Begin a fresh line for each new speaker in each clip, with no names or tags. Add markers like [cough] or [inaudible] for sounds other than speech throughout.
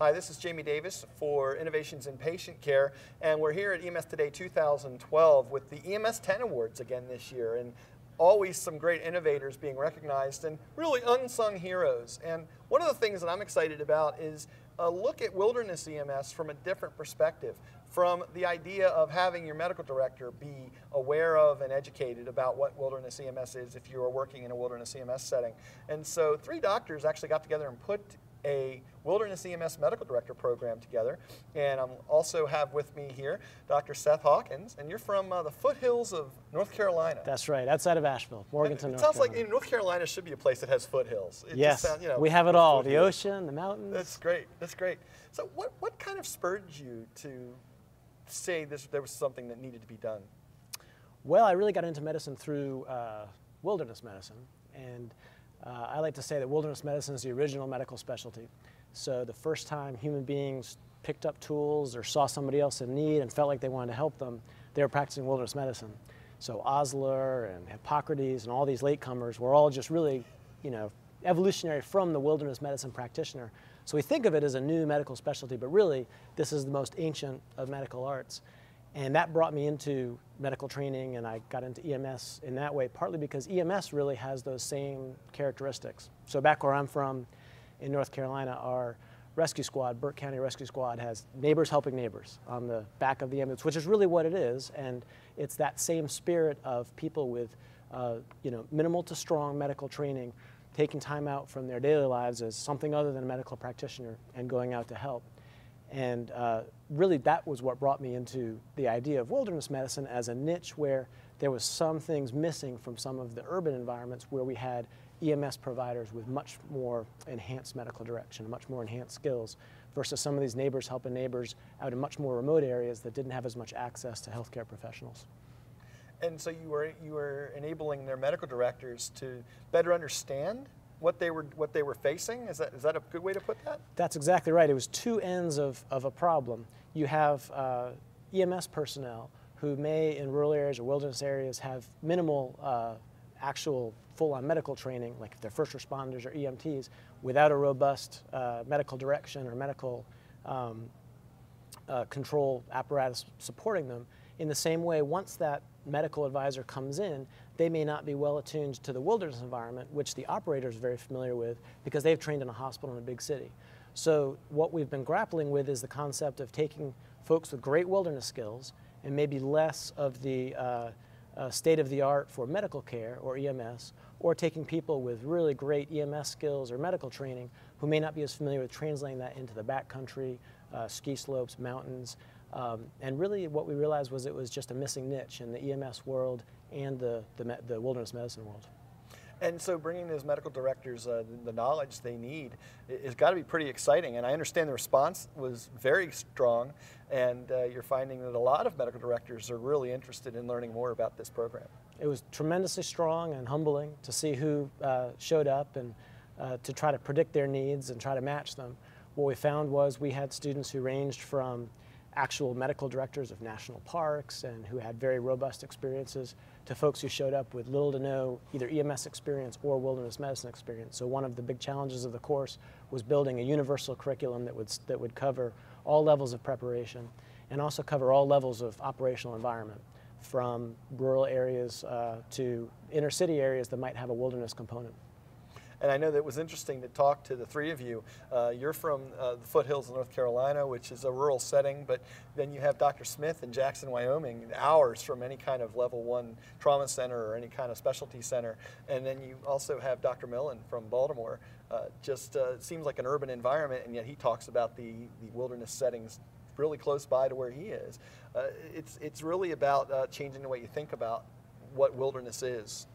Hi, this is Jamie Davis for Innovations in Patient Care, and we're here at EMS Today 2012 with the EMS 10 Awards again this year, and always some great innovators being recognized and really unsung heroes. And one of the things that I'm excited about is a look at wilderness EMS from a different perspective, from the idea of having your medical director be aware of and educated about what wilderness EMS is if you are working in a wilderness EMS setting. And so three doctors actually got together and put a Wilderness EMS Medical Director program together. And I also have with me here Dr. Seth Hawkins, and you're from uh, the foothills of North Carolina.
That's right, outside of Asheville, Morganton,
it
North
sounds
Carolina.
like you know, North Carolina should be a place that has foothills.
It yes, sounds, you know, we have it all, the ocean, the mountains.
That's great, that's great. So what, what kind of spurred you to say this, there was something that needed to be done?
Well, I really got into medicine through uh, wilderness medicine. And uh, I like to say that wilderness medicine is the original medical specialty. So the first time human beings picked up tools or saw somebody else in need and felt like they wanted to help them, they were practicing wilderness medicine. So Osler and Hippocrates and all these latecomers were all just really, you know, evolutionary from the wilderness medicine practitioner. So we think of it as a new medical specialty, but really this is the most ancient of medical arts. And that brought me into medical training and I got into EMS in that way, partly because EMS really has those same characteristics. So back where I'm from in North Carolina, our rescue squad, Burke County Rescue Squad, has neighbors helping neighbors on the back of the ambulance, which is really what it is. And it's that same spirit of people with uh, you know, minimal to strong medical training taking time out from their daily lives as something other than a medical practitioner and going out to help. And uh, really, that was what brought me into the idea of wilderness medicine as a niche where there was some things missing from some of the urban environments where we had EMS providers with much more enhanced medical direction, much more enhanced skills, versus some of these neighbors helping neighbors out in much more remote areas that didn't have as much access to healthcare professionals.
And so you were you were enabling their medical directors to better understand what they were what they were facing. Is that is that a good way to put that?
That's exactly right. It was two ends of, of a problem. You have uh, EMS personnel who may, in rural areas or wilderness areas, have minimal uh, actual full-on medical training, like if they're first responders or EMTs, without a robust uh, medical direction or medical um, uh, control apparatus supporting them. In the same way, once that medical advisor comes in, they may not be well attuned to the wilderness environment, which the operator is very familiar with because they've trained in a hospital in a big city. So what we've been grappling with is the concept of taking folks with great wilderness skills and maybe less of the uh, uh, state of the art for medical care or EMS, or taking people with really great EMS skills or medical training who may not be as familiar with translating that into the backcountry, uh, ski slopes, mountains, um, and really what we realized was it was just a missing niche in the EMS world and the, the, the wilderness medicine world.
And so bringing those medical directors uh, the, the, knowledge they need has got to be pretty exciting. And I understand the response was very strong, and uh, you're finding that a lot of medical directors are really interested in learning more about this program.
It was tremendously strong and humbling to see who uh, showed up and uh, to try to predict their needs and try to match them. What we found was we had students who ranged from actual medical directors of national parks and who had very robust experiences to folks who showed up with little to no either EMS experience or wilderness medicine experience. So one of the big challenges of the course was building a universal curriculum that would, that would cover all levels of preparation and also cover all levels of operational environment from rural areas uh, to inner city areas that might have a wilderness component.
And I know that it was interesting to talk to the three of you. Uh, you're from uh, the foothills of North Carolina, which is a rural setting, but then you have Dr. Smith in Jackson, Wyoming, hours from any kind of level one trauma center or any kind of specialty center. And then you also have Dr. Millin from Baltimore. Uh, just uh, seems like an urban environment, and yet he talks about the, the wilderness settings really close by to where he is. Uh, it's, it's really about uh, changing the way you think about what wilderness is.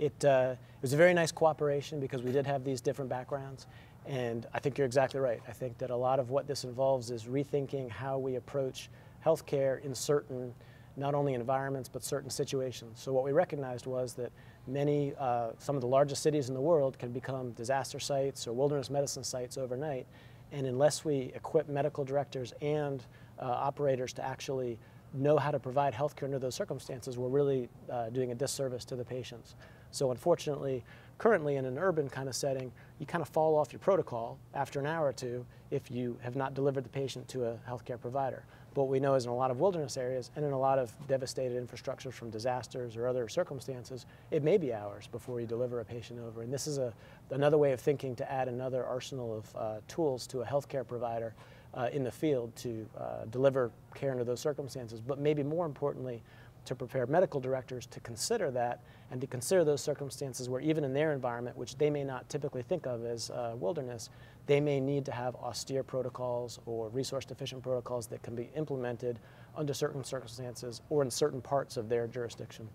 It, uh, it was a very nice cooperation because we did have these different backgrounds. And I think you're exactly right. I think that a lot of what this involves is rethinking how we approach healthcare in certain, not only environments, but certain situations. So what we recognized was that many, uh, some of the largest cities in the world can become disaster sites or wilderness medicine sites overnight. And unless we equip medical directors and uh, operators to actually know how to provide healthcare under those circumstances, we're really uh, doing a disservice to the patients. So unfortunately, currently in an urban kind of setting, you kind of fall off your protocol after an hour or two if you have not delivered the patient to a healthcare provider. But what we know is in a lot of wilderness areas and in a lot of devastated infrastructures from disasters or other circumstances, it may be hours before you deliver a patient over. And this is a, another way of thinking to add another arsenal of uh, tools to a healthcare provider uh, in the field to uh, deliver care under those circumstances. But maybe more importantly, to prepare medical directors to consider that and to consider those circumstances where even in their environment, which they may not typically think of as uh, wilderness, they may need to have austere protocols or resource deficient protocols that can be implemented under certain circumstances or in certain parts of their jurisdiction.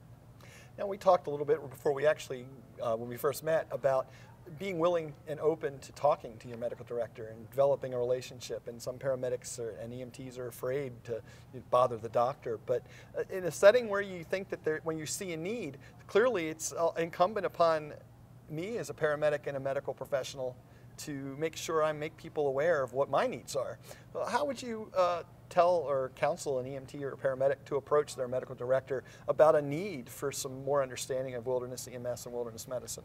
Now we talked a little bit before we actually, uh, when we first met, about being willing and open to talking to your medical director and developing a relationship. And some paramedics and EMTs are afraid to bother the doctor. But uh, in a setting where you think that when you see a need, clearly it's uh, incumbent upon me as a paramedic and a medical professional to make sure I make people aware of what my needs are. How would you uh, tell or counsel an EMT or a paramedic to approach their medical director about a need for some more understanding of wilderness EMS and wilderness medicine?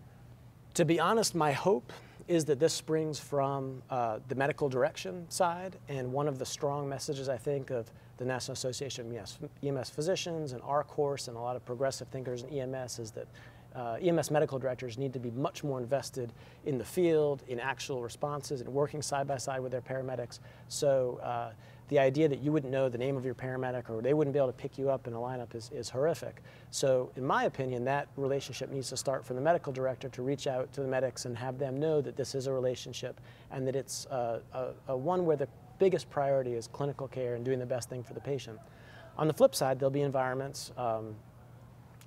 To be honest, my hope is that this springs from uh, the medical direction side, and one of the strong messages I think of the National Association of EMS, Physicians and our course and a lot of progressive thinkers in EMS is that uh, EMS medical directors need to be much more invested in the field, in actual responses, and working side by side with their paramedics. So uh, the idea that you wouldn't know the name of your paramedic or they wouldn't be able to pick you up in a lineup is, is horrific. So in my opinion, that relationship needs to start from the medical director to reach out to the medics and have them know that this is a relationship and that it's uh, a, a one where the biggest priority is clinical care and doing the best thing for the patient. On the flip side, there'll be environments um,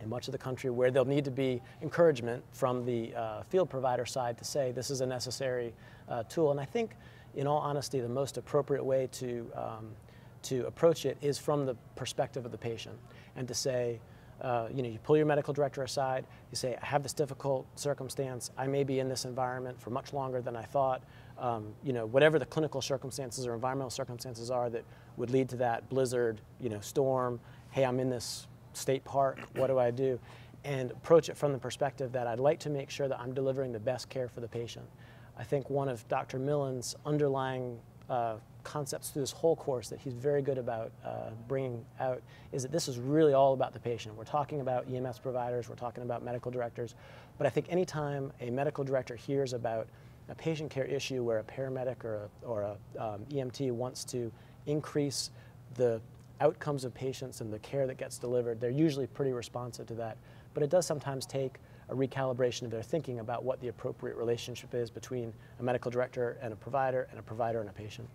in much of the country where there'll need to be encouragement from the uh, field provider side to say this is a necessary uh, tool. And I think in all honesty, the most appropriate way to, um, to approach it is from the perspective of the patient and to say, uh, you know, you pull your medical director aside, you say, I have this difficult circumstance, I may be in this environment for much longer than I thought, um, you know, whatever the clinical circumstances or environmental circumstances are that would lead to that blizzard, you know, storm, hey, I'm in this state park, what do I do? And approach it from the perspective that I'd like to make sure that I'm delivering the best care for the patient. I think one of Dr. Millin's underlying uh, concepts through this whole course that he's very good about uh, bringing out is that this is really all about the patient. We're talking about EMS providers, we're talking about medical directors, but I think anytime a medical director hears about a patient care issue where a paramedic or a, or a um, EMT wants to increase the outcomes of patients and the care that gets delivered, they're usually pretty responsive to that. But it does sometimes take a recalibration of their thinking about what the appropriate relationship is between a medical director and a provider and a provider and a patient.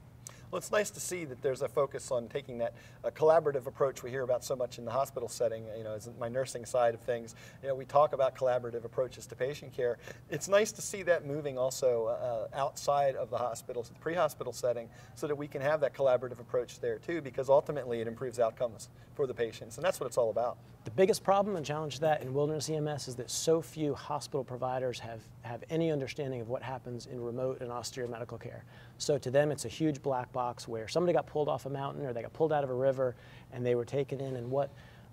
Well, it's nice to see that there's a focus on taking that uh, collaborative approach we hear about so much in the hospital setting. You know, as my nursing side of things, you know, we talk about collaborative approaches to patient care. It's nice to see that moving also uh, outside of the hospital, to the pre-hospital setting, so that we can have that collaborative approach there too, because ultimately it improves outcomes for the patients, and that's what it's all about.
The biggest problem and challenge to that in wilderness EMS is that so few hospital providers have, have any understanding of what happens in remote and austere medical care. So to them, it's a huge black where somebody got pulled off a mountain or they got pulled out of a river and they were taken in, and what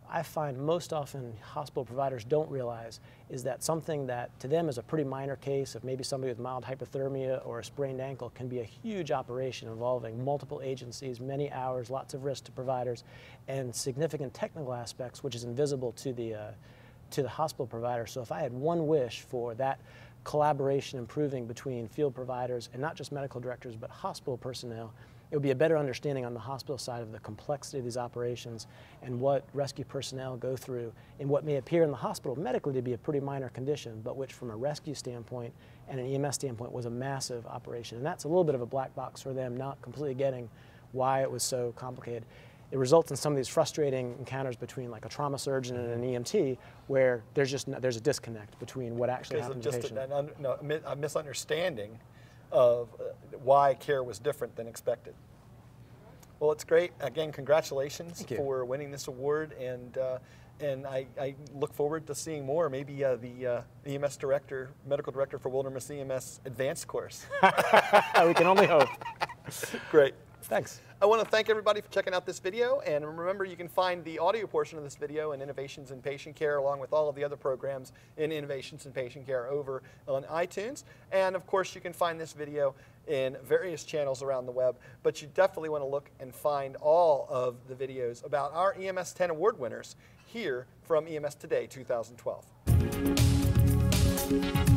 I find most often hospital providers don't realize is that something that to them is a pretty minor case of maybe somebody with mild hypothermia or a sprained ankle can be a huge operation involving multiple agencies, many hours, lots of risk to providers, and significant technical aspects which is invisible to the, uh, to the hospital provider. So if I had one wish for that collaboration improving between field providers and not just medical directors but hospital personnel, it would be a better understanding on the hospital side of the complexity of these operations and what rescue personnel go through in what may appear in the hospital medically to be a pretty minor condition, but which from a rescue standpoint and an EMS standpoint was a massive operation. And that's a little bit of a black box for them, not completely getting why it was so complicated. It results in some of these frustrating encounters between like a trauma surgeon and an mm-hmm. EMT where there's just no, there's a disconnect between what actually
because
happened
to
the patient.
An, no, a misunderstanding of uh, why care was different than expected. Well, it's great. Again, congratulations for winning this award, and uh, and I, I, look forward to seeing more. Maybe uh, the uh, EMS director, medical director for Wilderness EMS Advanced course. [laughs]
we can only hope.
great.
Thanks.
I want to thank everybody for checking out this video. And remember, you can find the audio portion of this video in Innovations in Patient Care, along with all of the other programs in Innovations in Patient Care over on iTunes. And of course, you can find this video in various channels around the web, but you definitely want to look and find all of the videos about our EMS 10 award winners here from EMS Today 2012.